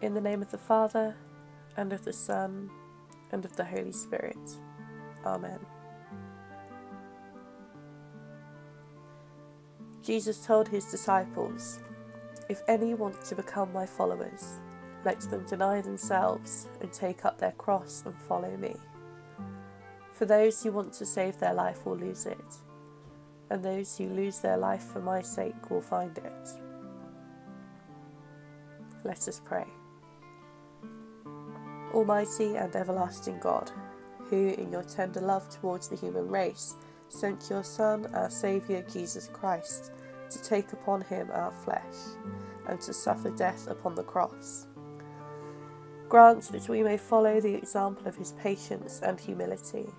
In the name of the Father, and of the Son, and of the Holy Spirit. Amen. Jesus told his disciples, If any want to become my followers, let them deny themselves and take up their cross and follow me. For those who want to save their life will lose it, and those who lose their life for my sake will find it. Let us pray. Almighty and everlasting God, who in your tender love towards the human race sent your Son, our Saviour Jesus Christ, to take upon him our flesh and to suffer death upon the cross. Grant that we may follow the example of his patience and humility,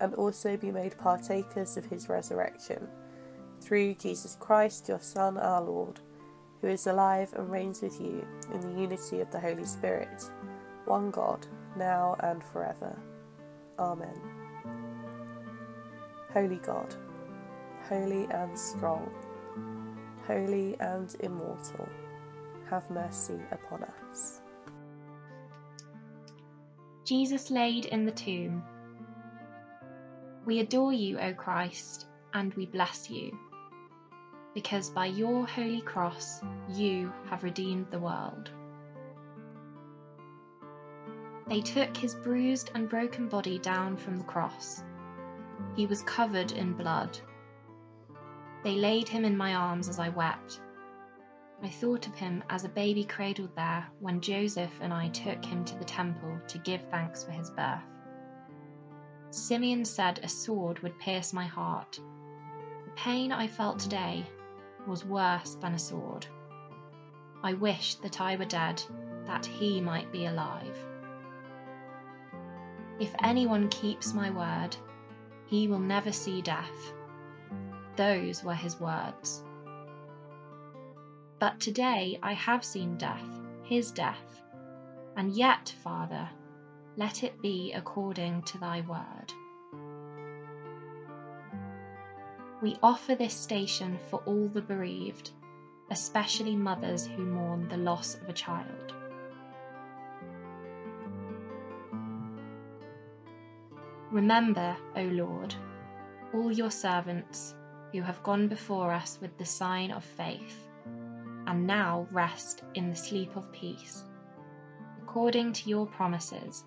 and also be made partakers of his resurrection, through Jesus Christ, your Son, our Lord, who is alive and reigns with you in the unity of the Holy Spirit, one God, now and forever. Amen. Holy God, holy and strong, holy and immortal, have mercy upon us. Jesus laid in the tomb. We adore you, O Christ, and we bless you, because by your holy cross you have redeemed the world. They took his bruised and broken body down from the cross. He was covered in blood. They laid him in my arms as I wept. I thought of him as a baby cradled there when Joseph and I took him to the temple to give thanks for his birth. Simeon said a sword would pierce my heart. The pain I felt today was worse than a sword. I wished that I were dead, that he might be alive. If anyone keeps my word, he will never see death. Those were his words. But today I have seen death, his death, and yet, Father, let it be according to thy word. We offer this station for all the bereaved, especially mothers who mourn the loss of a child. Remember, O Lord, all your servants who have gone before us with the sign of faith and now rest in the sleep of peace. According to your promises,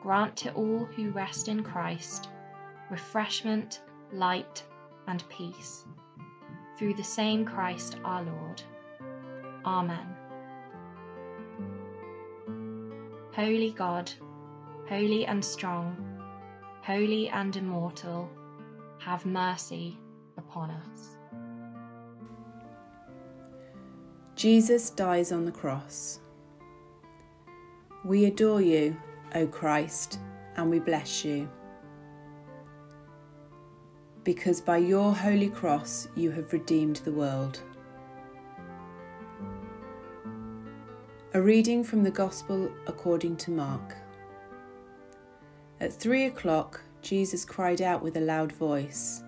grant to all who rest in Christ refreshment, light, and peace. Through the same Christ our Lord. Amen. Holy God, holy and strong, holy and immortal, have mercy upon us. Jesus dies on the cross. We adore you, O Christ, and we bless you. Because by your holy cross you have redeemed the world. A reading from the Gospel according to Mark. At three o'clock, Jesus cried out with a loud voice,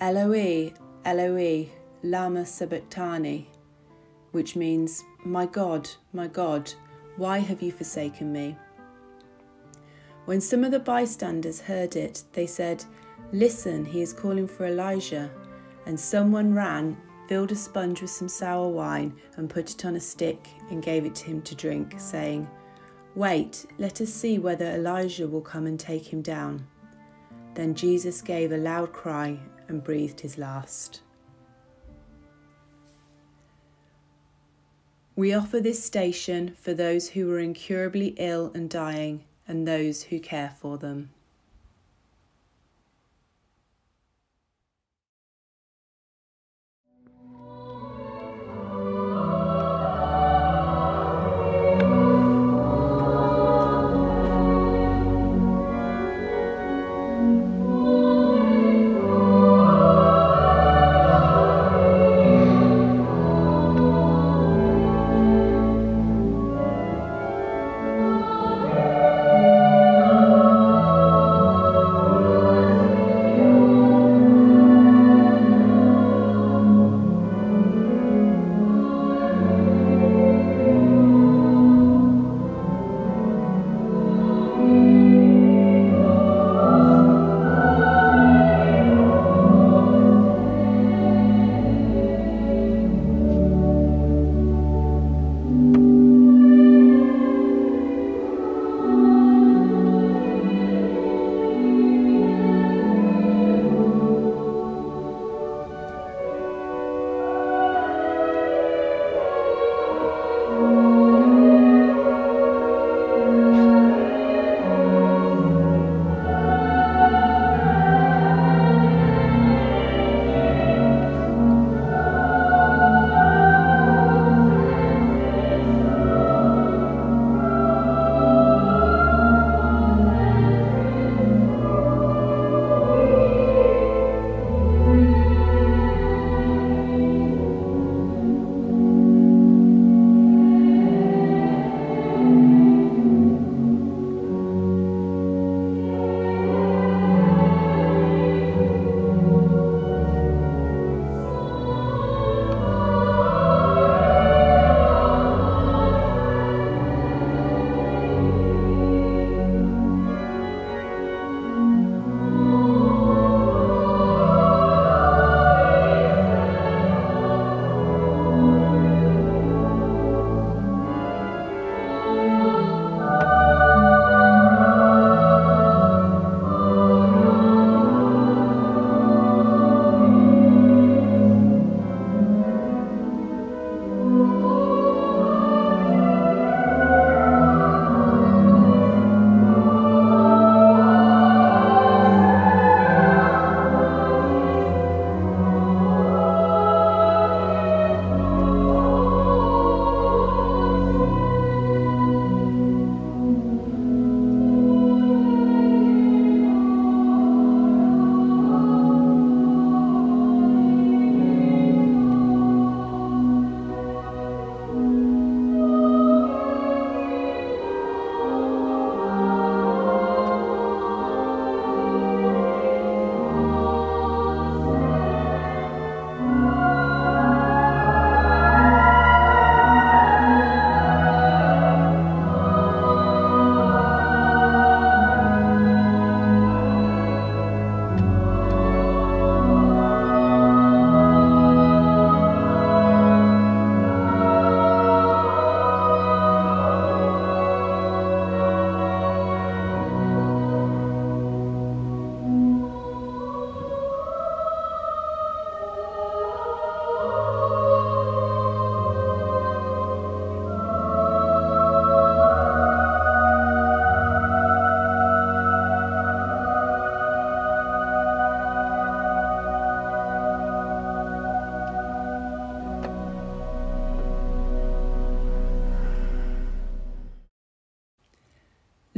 Eloi, Eloi, lama sabachthani which means, My God, my God, why have you forsaken me? When some of the bystanders heard it, they said, Listen, he is calling for Elijah. And someone ran, filled a sponge with some sour wine, and put it on a stick and gave it to him to drink, saying, Wait, let us see whether Elijah will come and take him down. Then Jesus gave a loud cry and breathed his last. We offer this station for those who are incurably ill and dying and those who care for them.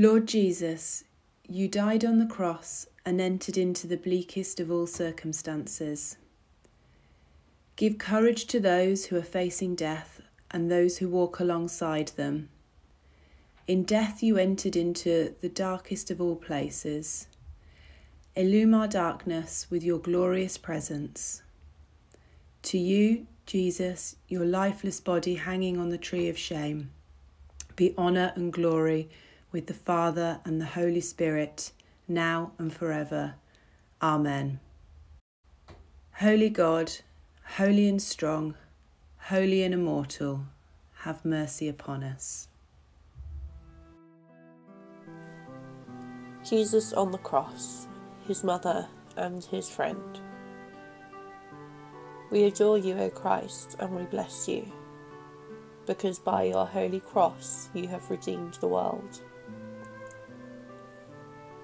Lord Jesus, you died on the cross and entered into the bleakest of all circumstances. Give courage to those who are facing death and those who walk alongside them. In death, you entered into the darkest of all places. Illume our darkness with your glorious presence. To you, Jesus, your lifeless body hanging on the tree of shame, be honour and glory with the Father and the Holy Spirit, now and forever. Amen. Holy God, holy and strong, holy and immortal, have mercy upon us. Jesus on the cross, his mother and his friend. We adore you, O Christ, and we bless you, because by your holy cross you have redeemed the world.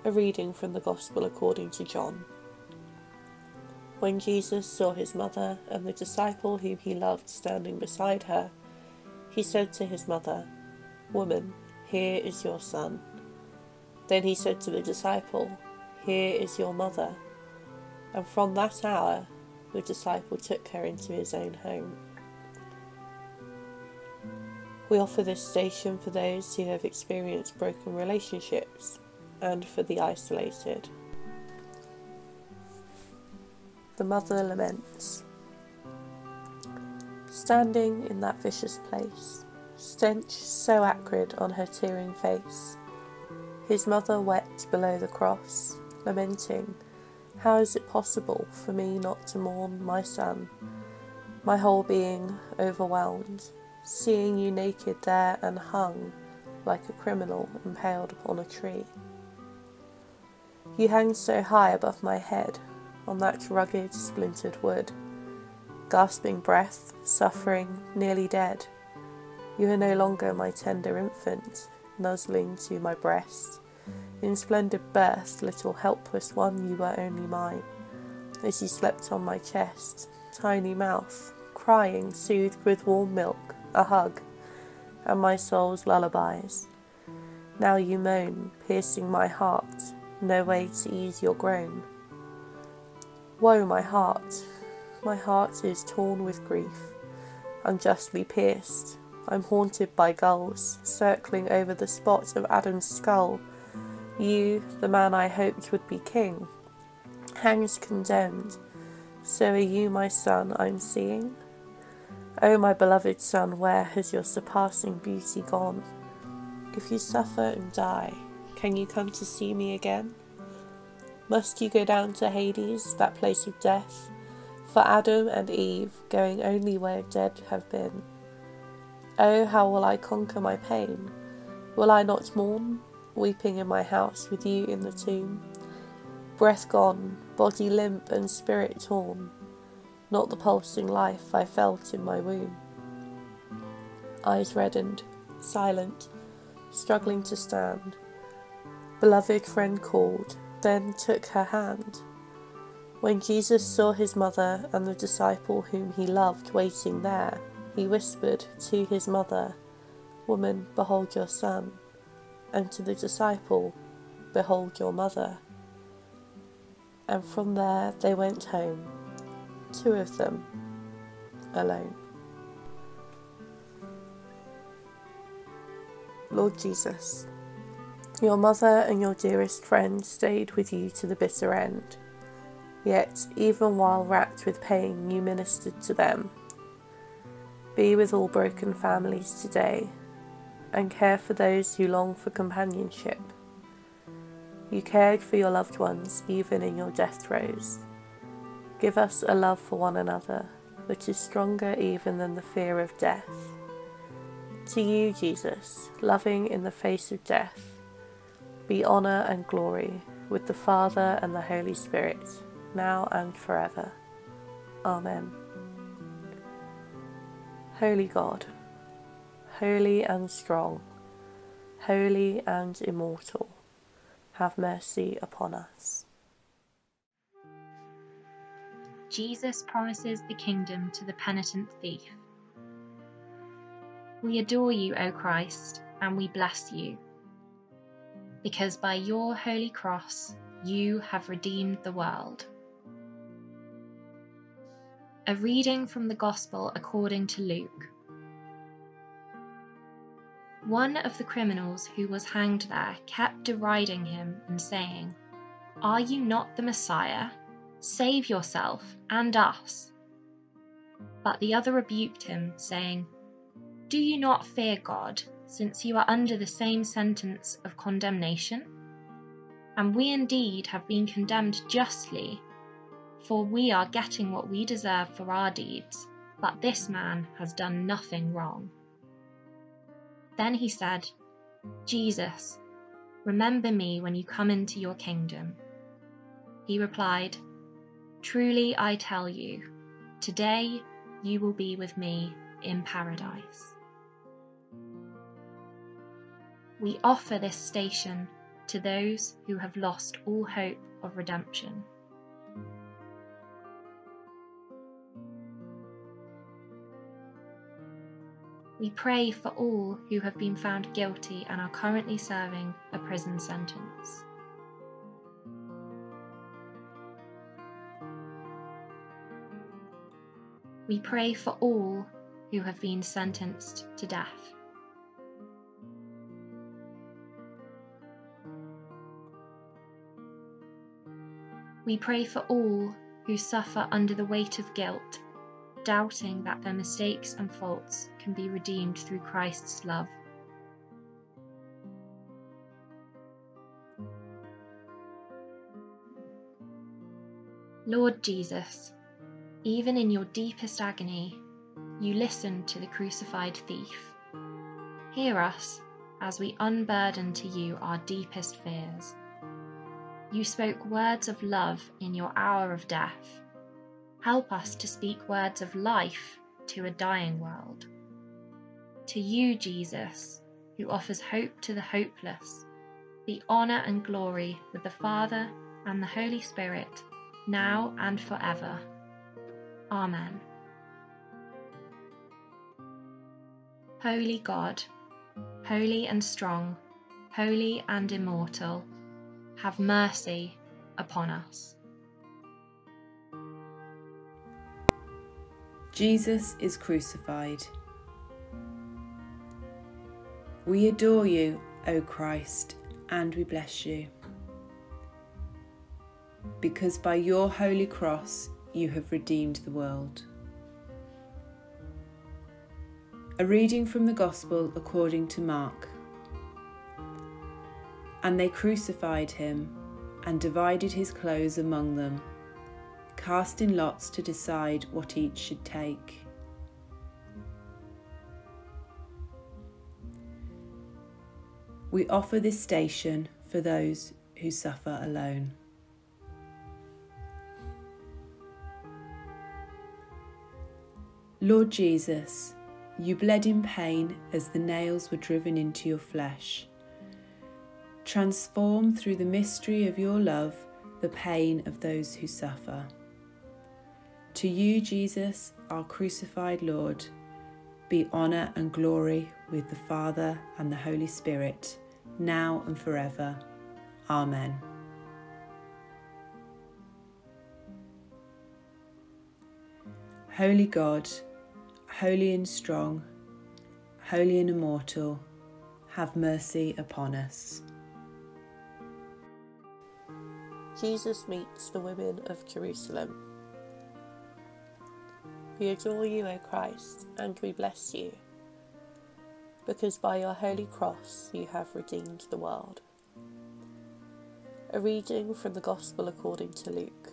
A reading from the Gospel according to John. When Jesus saw his mother and the disciple whom he loved standing beside her, he said to his mother, Woman, here is your son. Then he said to the disciple, Here is your mother. And from that hour, the disciple took her into his own home. We offer this station for those who have experienced broken relationships and for the isolated. The mother laments. Standing in that vicious place, stench so acrid on her tearing face, his mother wept below the cross, lamenting, How is it possible for me not to mourn my son? My whole being overwhelmed, seeing you naked there and hung like a criminal impaled upon a tree. You hang so high above my head on that rugged, splintered wood, gasping breath, suffering, nearly dead. You are no longer my tender infant, nuzzling to my breast. In splendid birth, little helpless one, you were only mine. As you slept on my chest, tiny mouth, crying, soothed with warm milk, a hug, and my soul's lullabies. Now you moan, piercing my heart, no way to ease your groan. Woe, my heart, my heart is torn with grief, unjustly pierced, I'm haunted by gulls circling over the spot of Adam's skull. You, the man I hoped would be king, hangs condemned. So are you, my son, I'm seeing? Oh, my beloved son, where has your surpassing beauty gone? If you suffer and die, can you come to see me again? Must you go down to Hades, that place of death? For Adam and Eve, going only where dead have been. Oh, how will I conquer my pain? Will I not mourn, weeping in my house with you in the tomb? Breath gone, body limp and spirit torn, not the pulsing life I felt in my womb. Eyes reddened, silent, struggling to stand. Beloved friend called, then took her hand. When Jesus saw his mother and the disciple whom he loved waiting there, he whispered to his mother, Woman, behold your son, and to the disciple, Behold your mother. And from there they went home, two of them, alone. Lord Jesus, your mother and your dearest friend stayed with you to the bitter end. Yet, even while racked with pain, you ministered to them be with all broken families today and care for those who long for companionship. You cared for your loved ones even in your death throes. Give us a love for one another which is stronger even than the fear of death. To you, Jesus, loving in the face of death, be honour and glory with the Father and the Holy Spirit, now and forever. Amen. Holy God, holy and strong, holy and immortal, have mercy upon us. Jesus promises the kingdom to the penitent thief. We adore you, O Christ, and we bless you. Because by your holy cross you have redeemed the world. A reading from the Gospel according to Luke. One of the criminals who was hanged there kept deriding him and saying, Are you not the Messiah? Save yourself and us. But the other rebuked him, saying, Do you not fear God, since you are under the same sentence of condemnation? And we indeed have been condemned justly, for we are getting what we deserve for our deeds, but this man has done nothing wrong. Then he said, Jesus, remember me when you come into your kingdom. He replied, Truly I tell you, today you will be with me in paradise. We offer this station to those who have lost all hope of redemption. We pray for all who have been found guilty and are currently serving a prison sentence. We pray for all who have been sentenced to death. We pray for all who suffer under the weight of guilt, doubting that their mistakes and faults can be redeemed through Christ's love. Lord Jesus, even in your deepest agony, you listened to the crucified thief. Hear us as we unburden to you our deepest fears. You spoke words of love in your hour of death. Help us to speak words of life to a dying world. To you, Jesus, who offers hope to the hopeless, the honour and glory with the Father and the Holy Spirit, now and forever. Amen. Holy God, holy and strong, holy and immortal, have mercy upon us. Jesus is crucified. We adore you, O Christ, and we bless you. Because by your holy cross you have redeemed the world. A reading from the Gospel according to Mark. And they crucified him and divided his clothes among them, casting lots to decide what each should take. We offer this station for those who suffer alone. Lord Jesus, you bled in pain as the nails were driven into your flesh. Transform through the mystery of your love the pain of those who suffer. To you, Jesus, our crucified Lord, be honour and glory with the Father and the Holy Spirit, now and forever. Amen. Holy God, holy and strong, holy and immortal, have mercy upon us. Jesus meets the women of Jerusalem. We adore you, O Christ, and we bless you, because by your holy cross you have redeemed the world. A reading from the Gospel according to Luke.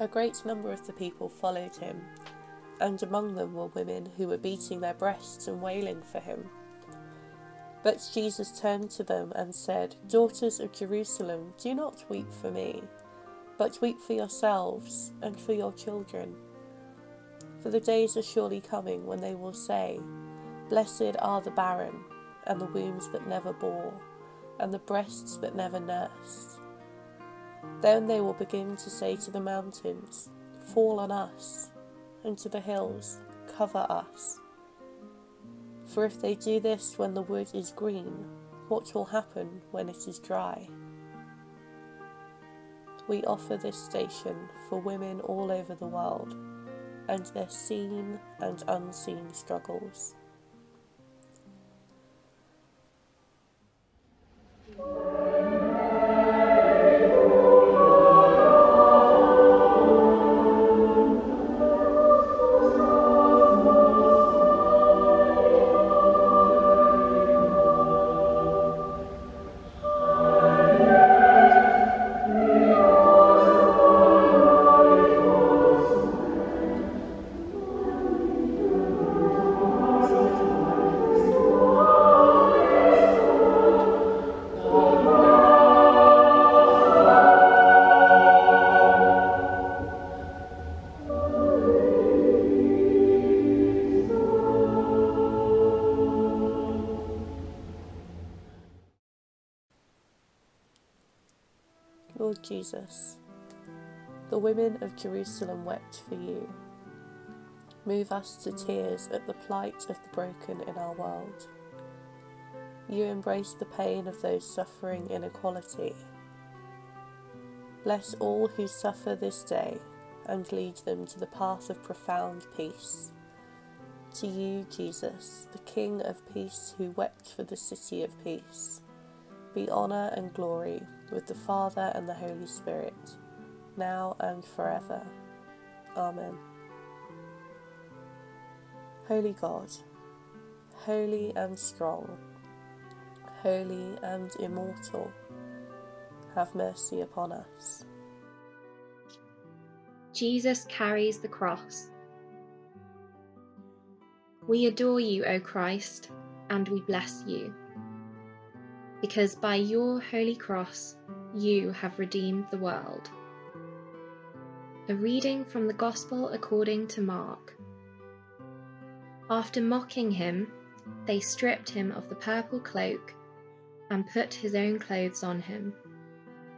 A great number of the people followed him, and among them were women who were beating their breasts and wailing for him. But Jesus turned to them and said, Daughters of Jerusalem, do not weep for me, but weep for yourselves and for your children. For the days are surely coming when they will say, Blessed are the barren, and the wombs that never bore, and the breasts that never nursed. Then they will begin to say to the mountains, Fall on us, and to the hills, Cover us. For if they do this when the wood is green, What will happen when it is dry? We offer this station for women all over the world and their seen and unseen struggles. Jesus, the women of Jerusalem wept for you. Move us to tears at the plight of the broken in our world. You embrace the pain of those suffering inequality. Bless all who suffer this day and lead them to the path of profound peace. To you, Jesus, the King of peace who wept for the city of peace, be honour and glory with the Father and the Holy Spirit, now and forever. Amen. Holy God, holy and strong, holy and immortal, have mercy upon us. Jesus carries the cross. We adore you, O Christ, and we bless you because by your holy cross you have redeemed the world. A reading from the Gospel according to Mark. After mocking him, they stripped him of the purple cloak and put his own clothes on him.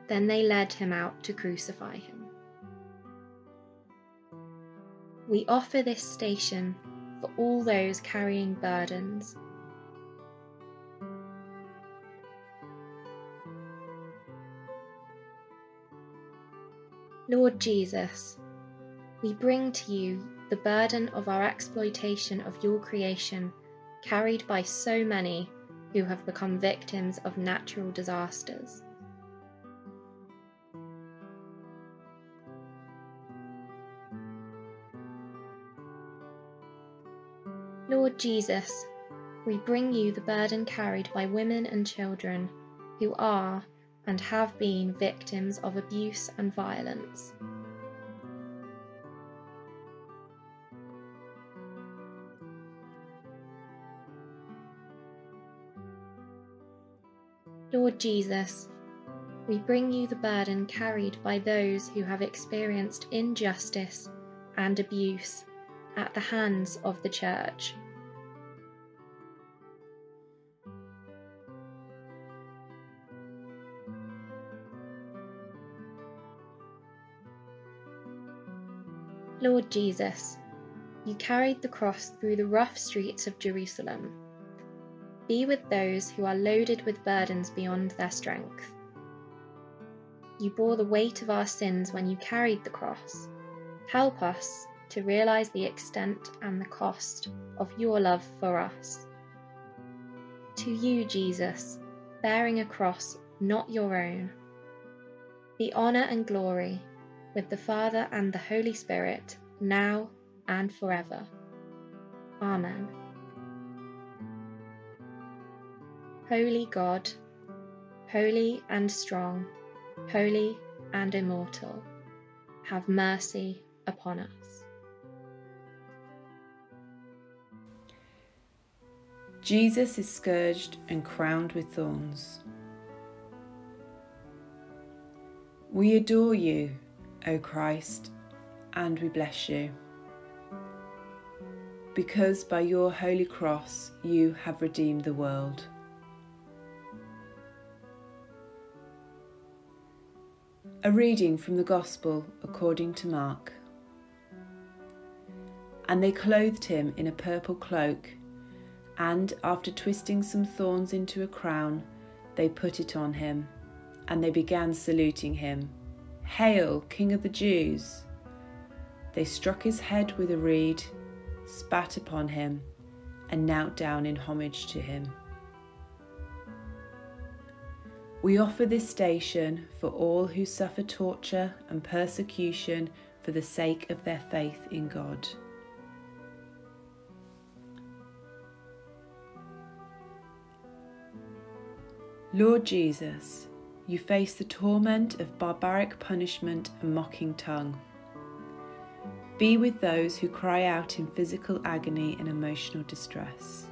Then they led him out to crucify him. We offer this station for all those carrying burdens Lord Jesus, we bring to you the burden of our exploitation of your creation, carried by so many who have become victims of natural disasters. Lord Jesus, we bring you the burden carried by women and children who are and have been victims of abuse and violence. Lord Jesus, we bring you the burden carried by those who have experienced injustice and abuse at the hands of the Church. Lord Jesus, you carried the cross through the rough streets of Jerusalem. Be with those who are loaded with burdens beyond their strength. You bore the weight of our sins when you carried the cross. Help us to realize the extent and the cost of your love for us. To you, Jesus, bearing a cross not your own, be honour and glory with the Father and the Holy Spirit, now and forever. Amen. Holy God, holy and strong, holy and immortal, have mercy upon us. Jesus is scourged and crowned with thorns. We adore you, O Christ, and we bless you. Because by your holy cross you have redeemed the world. A reading from the Gospel according to Mark. And they clothed him in a purple cloak, and after twisting some thorns into a crown, they put it on him, and they began saluting him. Hail, King of the Jews! They struck his head with a reed, spat upon him, and knelt down in homage to him. We offer this station for all who suffer torture and persecution for the sake of their faith in God. Lord Jesus, you face the torment of barbaric punishment and mocking tongue. Be with those who cry out in physical agony and emotional distress.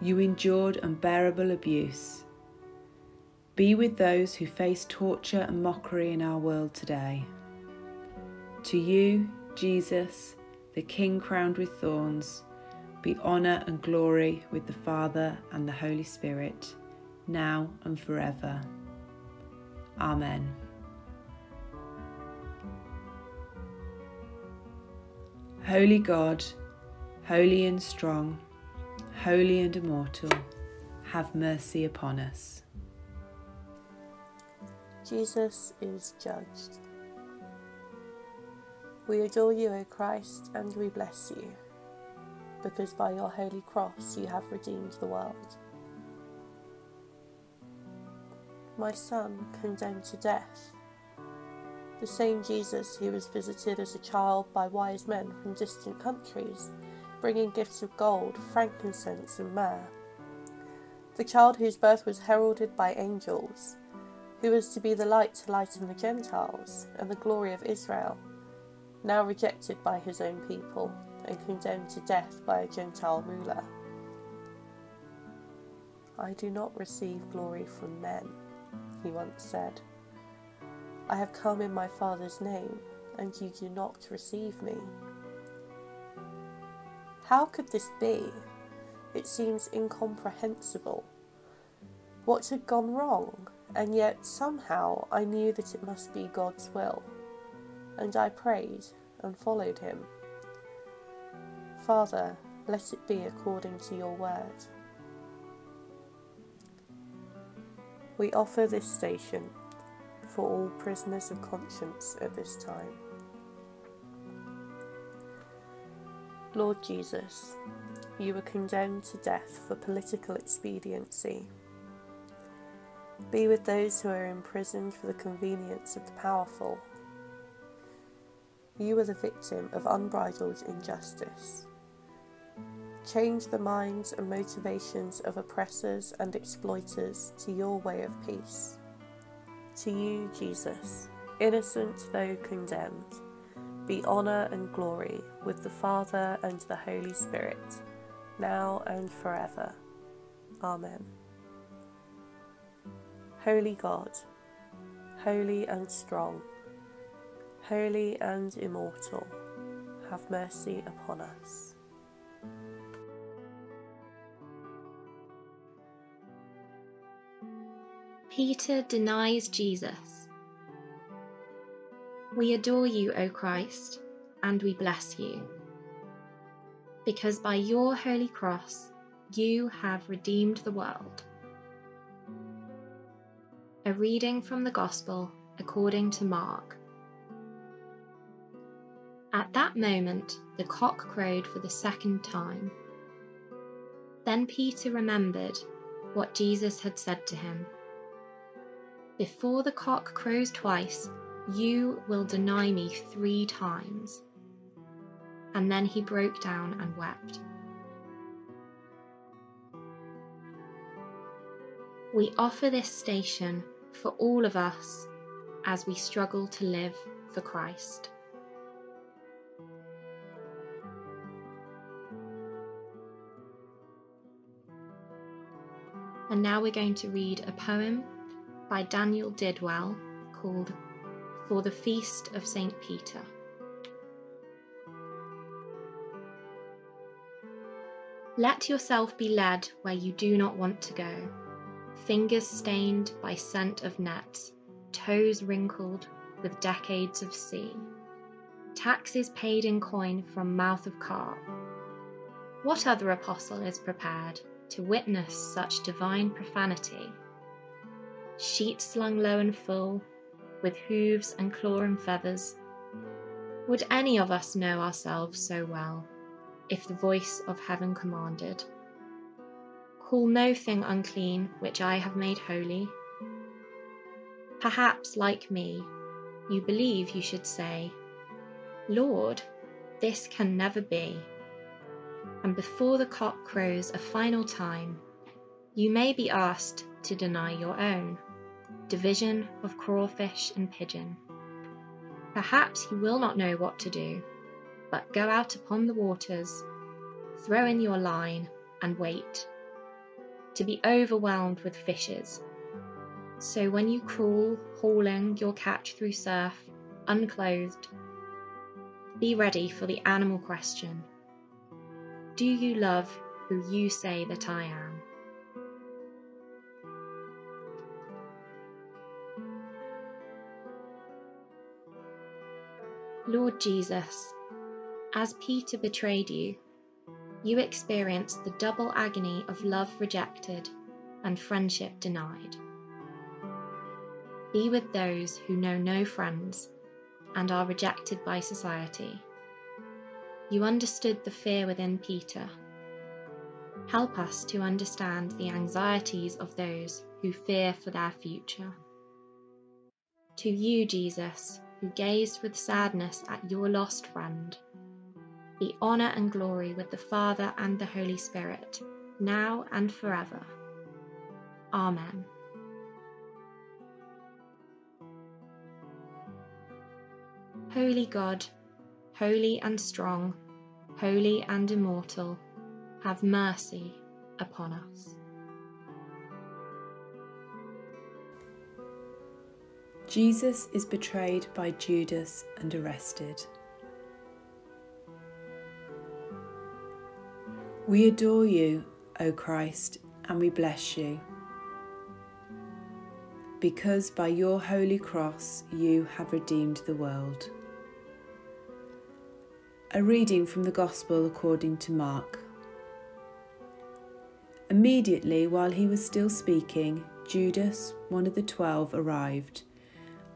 You endured unbearable abuse. Be with those who face torture and mockery in our world today. To you, Jesus, the King crowned with thorns, be honour and glory with the Father and the Holy Spirit now and forever. Amen. Holy God, holy and strong, holy and immortal, have mercy upon us. Jesus is judged. We adore you, O Christ, and we bless you, because by your holy cross you have redeemed the world. My son condemned to death. The same Jesus who was visited as a child by wise men from distant countries, bringing gifts of gold, frankincense, and myrrh. The child whose birth was heralded by angels, who was to be the light to lighten the Gentiles and the glory of Israel, now rejected by his own people and condemned to death by a Gentile ruler. I do not receive glory from men he once said. I have come in my Father's name, and you do not receive me. How could this be? It seems incomprehensible. What had gone wrong? And yet somehow I knew that it must be God's will, and I prayed and followed him. Father, let it be according to your word. We offer this station for all prisoners of conscience at this time. Lord Jesus, you were condemned to death for political expediency. Be with those who are imprisoned for the convenience of the powerful. You were the victim of unbridled injustice. Change the minds and motivations of oppressors and exploiters to your way of peace. To you, Jesus, innocent though condemned, be honour and glory with the Father and the Holy Spirit, now and forever. Amen. Holy God, holy and strong, holy and immortal, have mercy upon us. Peter denies Jesus. We adore you, O Christ, and we bless you, because by your holy cross you have redeemed the world. A reading from the Gospel according to Mark. At that moment, the cock crowed for the second time. Then Peter remembered what Jesus had said to him before the cock crows twice, you will deny me three times. And then he broke down and wept. We offer this station for all of us as we struggle to live for Christ. And now we're going to read a poem by Daniel Didwell called For the Feast of St. Peter. Let yourself be led where you do not want to go, fingers stained by scent of nets, toes wrinkled with decades of sea, taxes paid in coin from mouth of carp. What other apostle is prepared to witness such divine profanity. Sheet slung low and full, with hooves and claw and feathers. Would any of us know ourselves so well, if the voice of heaven commanded? Call no thing unclean which I have made holy. Perhaps, like me, you believe you should say, Lord, this can never be. And before the cock crows a final time, you may be asked to deny your own division of crawfish and pigeon. Perhaps you will not know what to do, but go out upon the waters, throw in your line, and wait. To be overwhelmed with fishes. So when you crawl, hauling your catch through surf, unclothed, be ready for the animal question Do you love who you say that I am? Lord Jesus, as Peter betrayed you, you experienced the double agony of love rejected and friendship denied. Be with those who know no friends and are rejected by society. You understood the fear within Peter. Help us to understand the anxieties of those who fear for their future. To you, Jesus, who gazed with sadness at your lost friend, be honour and glory with the Father and the Holy Spirit, now and forever. Amen. Holy God, holy and strong, holy and immortal, have mercy upon us. Jesus is betrayed by Judas and arrested. We adore you, O Christ, and we bless you. Because by your holy cross you have redeemed the world. A reading from the Gospel according to Mark. Immediately, while he was still speaking, Judas, one of the twelve, arrived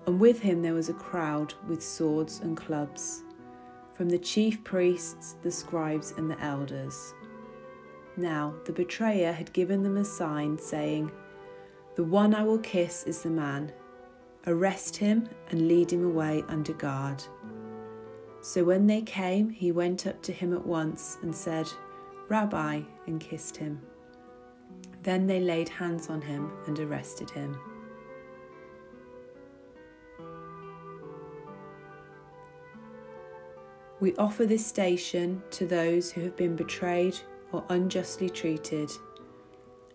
and with him there was a crowd with swords and clubs, from the chief priests, the scribes, and the elders. Now the betrayer had given them a sign, saying, The one I will kiss is the man. Arrest him and lead him away under guard. So when they came, he went up to him at once and said, Rabbi, and kissed him. Then they laid hands on him and arrested him. We offer this station to those who have been betrayed or unjustly treated,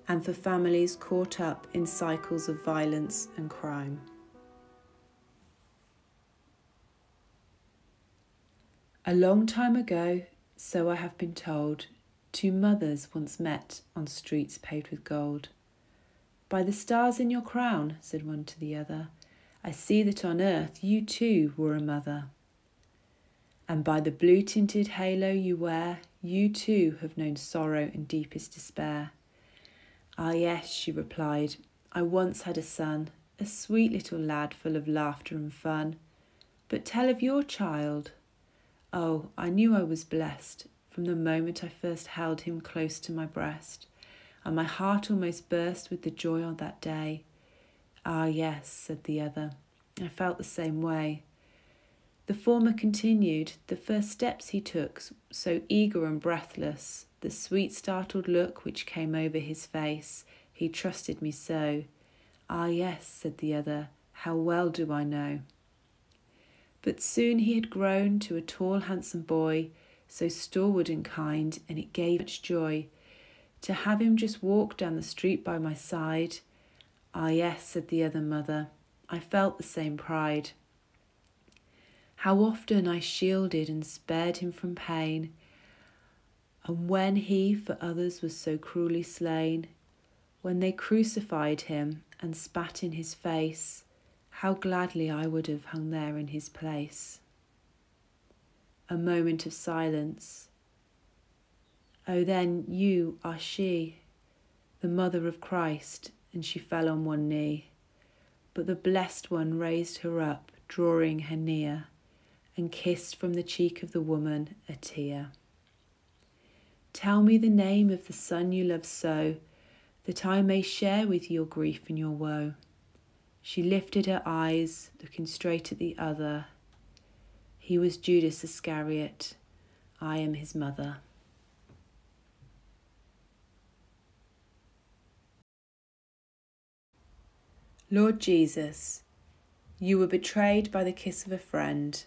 and for families caught up in cycles of violence and crime. A long time ago, so I have been told, two mothers once met on streets paved with gold. By the stars in your crown, said one to the other, I see that on earth you too were a mother and by the blue tinted halo you wear, you too have known sorrow and deepest despair. Ah, yes, she replied, I once had a son, a sweet little lad full of laughter and fun. But tell of your child. Oh, I knew I was blessed from the moment I first held him close to my breast, and my heart almost burst with the joy on that day. Ah, yes, said the other, I felt the same way. The former continued, the first steps he took, so eager and breathless, the sweet startled look which came over his face, he trusted me so. Ah, yes, said the other, how well do I know. But soon he had grown to a tall, handsome boy, so stalwart and kind, and it gave much joy to have him just walk down the street by my side. Ah, yes, said the other mother, I felt the same pride. How often I shielded and spared him from pain. And when he for others was so cruelly slain, when they crucified him and spat in his face, how gladly I would have hung there in his place. A moment of silence. Oh, then you are she, the mother of Christ, and she fell on one knee. But the blessed one raised her up, drawing her near, and kissed from the cheek of the woman a tear. Tell me the name of the Son you love so, that I may share with your grief and your woe. She lifted her eyes, looking straight at the other. He was Judas Iscariot. I am his mother. Lord Jesus, you were betrayed by the kiss of a friend.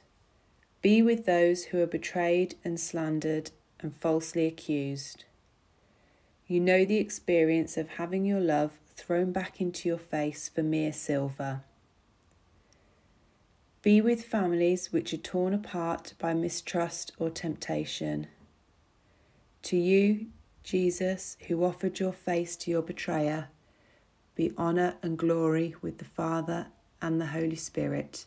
Be with those who are betrayed and slandered and falsely accused. You know the experience of having your love thrown back into your face for mere silver. Be with families which are torn apart by mistrust or temptation. To you, Jesus, who offered your face to your betrayer, be honour and glory with the Father and the Holy Spirit,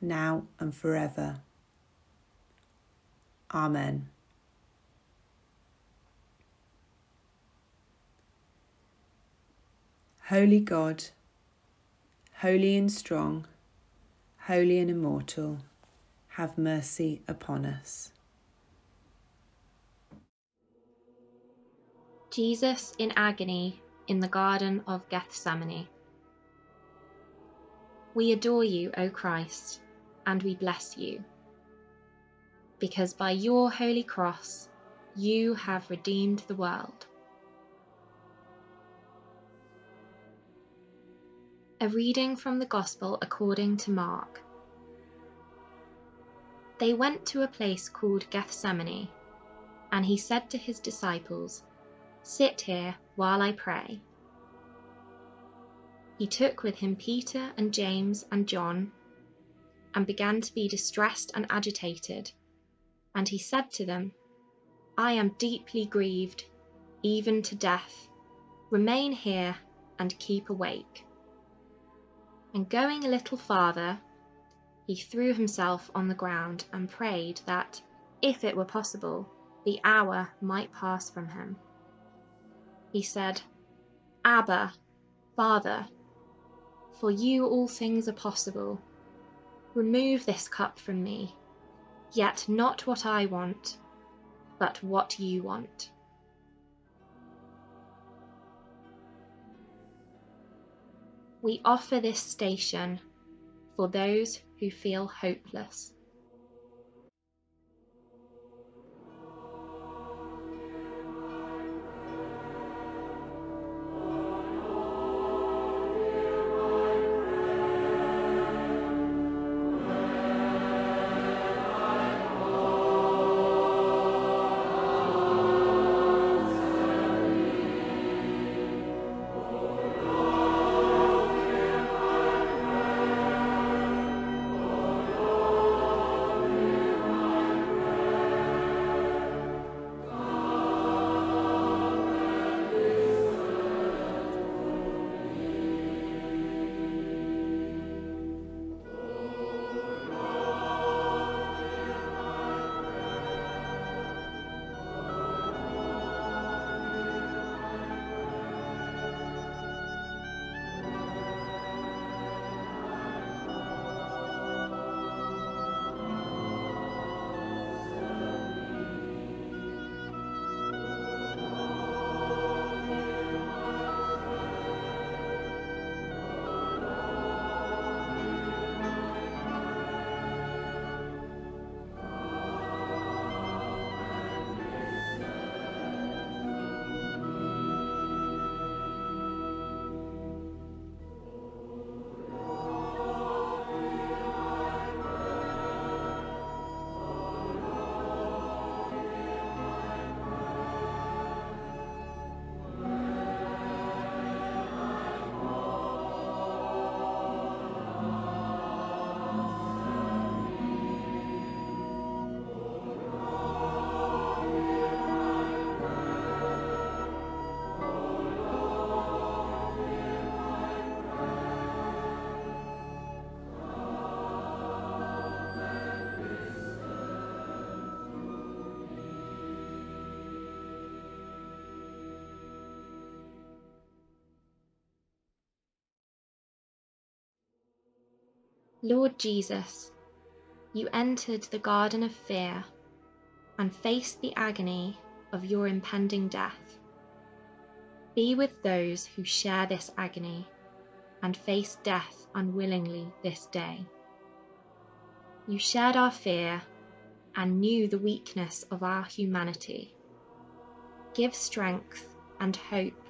now and forever. Amen. Holy God, holy and strong, holy and immortal, have mercy upon us. Jesus in agony in the Garden of Gethsemane. We adore you, O Christ, and we bless you, because by your holy cross you have redeemed the world. A reading from the Gospel according to Mark. They went to a place called Gethsemane, and he said to his disciples, Sit here while I pray. He took with him Peter and James and John, and began to be distressed and agitated. And he said to them, I am deeply grieved, even to death. Remain here and keep awake. And going a little farther, he threw himself on the ground and prayed that, if it were possible, the hour might pass from him. He said, Abba, Father, for you all things are possible. Remove this cup from me, yet not what I want, but what you want. we offer this station for those who feel hopeless. Lord Jesus, you entered the garden of fear and faced the agony of your impending death. Be with those who share this agony and face death unwillingly this day. You shared our fear and knew the weakness of our humanity. Give strength and hope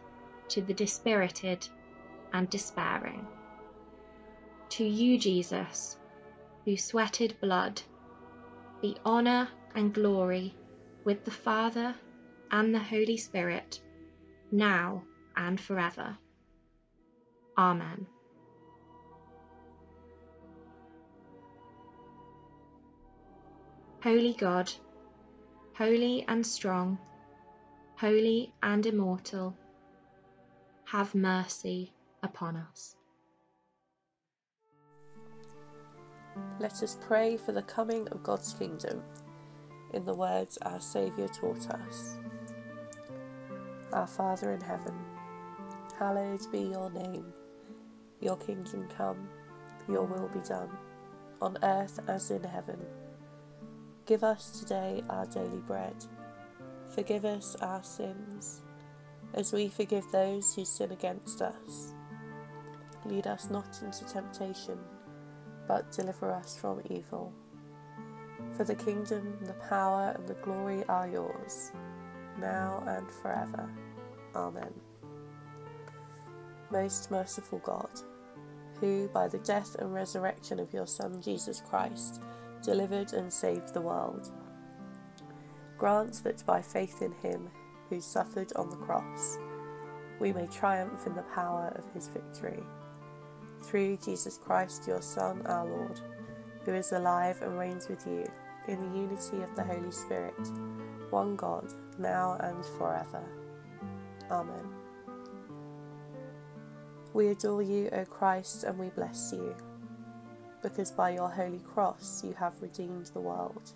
to the dispirited and despairing. To you, Jesus, who sweated blood, be honour and glory with the Father and the Holy Spirit, now and forever. Amen. Holy God, holy and strong, holy and immortal, have mercy upon us. Let us pray for the coming of God's kingdom in the words our Saviour taught us. Our Father in heaven, hallowed be your name. Your kingdom come, your will be done, on earth as in heaven. Give us today our daily bread. Forgive us our sins, as we forgive those who sin against us. Lead us not into temptation, but deliver us from evil. For the kingdom, the power, and the glory are yours, now and forever. Amen. Most merciful God, who, by the death and resurrection of your Son Jesus Christ, delivered and saved the world. Grant that by faith in him who suffered on the cross, we may triumph in the power of his victory. Through Jesus Christ, your Son, our Lord, who is alive and reigns with you in the unity of the Holy Spirit, one God, now and forever. Amen. We adore you, O Christ, and we bless you because by your holy cross you have redeemed the world.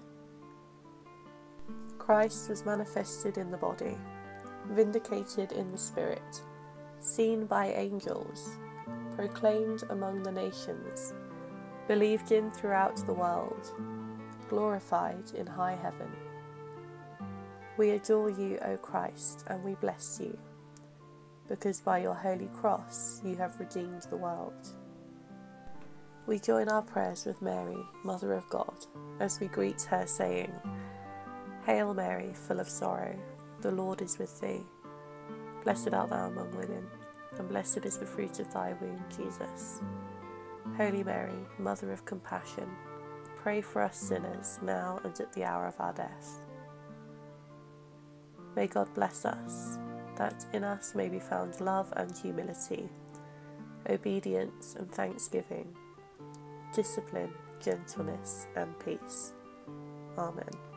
Christ was manifested in the body, vindicated in the spirit, seen by angels, proclaimed among the nations, believed in throughout the world, glorified in high heaven. We adore you, O Christ, and we bless you, because by your holy cross you have redeemed the world. We join our prayers with Mary, Mother of God, as we greet her, saying, Hail Mary, full of sorrow, the Lord is with thee. Blessed art thou among women, and blessed is the fruit of thy womb, Jesus. Holy Mary, Mother of compassion, pray for us sinners, now and at the hour of our death. May God bless us, that in us may be found love and humility, obedience and thanksgiving discipline, gentleness, and peace. Amen.